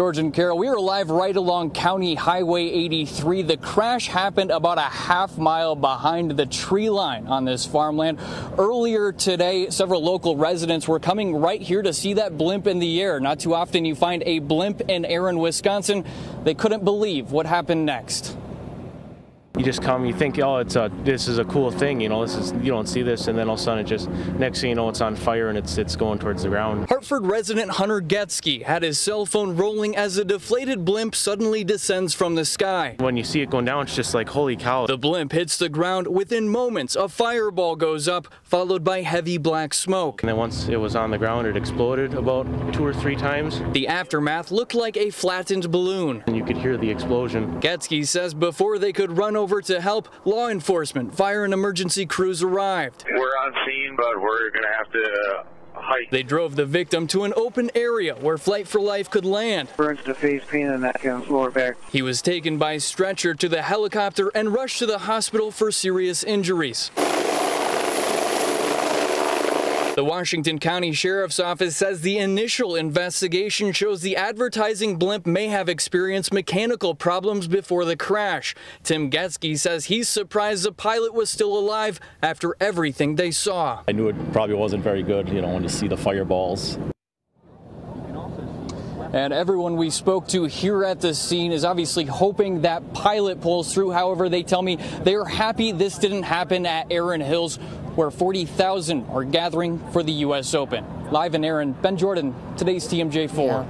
George and Carol, we are live right along County Highway 83. The crash happened about a half mile behind the tree line on this farmland. Earlier today, several local residents were coming right here to see that blimp in the air. Not too often you find a blimp in Erin, Wisconsin. They couldn't believe what happened next you just come, you think, oh, it's a this is a cool thing, you know, this is you don't see this, and then all of a sudden it just next thing you know, it's on fire and it's it's going towards the ground. Hartford resident Hunter Getzky had his cell phone rolling as a deflated blimp suddenly descends from the sky. When you see it going down, it's just like holy cow. The blimp hits the ground within moments. A fireball goes up, followed by heavy black smoke. And then once it was on the ground, it exploded about two or three times. The aftermath looked like a flattened balloon. And you could hear the explosion. Getzky says before they could run over to help, law enforcement, fire and emergency crews arrived. We're on scene, but we're going to have to uh, hike. They drove the victim to an open area where Flight for Life could land. Burns to face, pain in the neck and lower back. He was taken by stretcher to the helicopter and rushed to the hospital for serious injuries. The Washington County Sheriff's Office says the initial investigation shows the advertising blimp may have experienced mechanical problems before the crash. Tim Getzky says he's surprised the pilot was still alive after everything they saw. I knew it probably wasn't very good, you know, when you see the fireballs. And everyone we spoke to here at the scene is obviously hoping that pilot pulls through. However, they tell me they are happy this didn't happen at Erin Hills, where 40,000 are gathering for the U.S. Open. Live in Erin, Ben Jordan, today's TMJ4.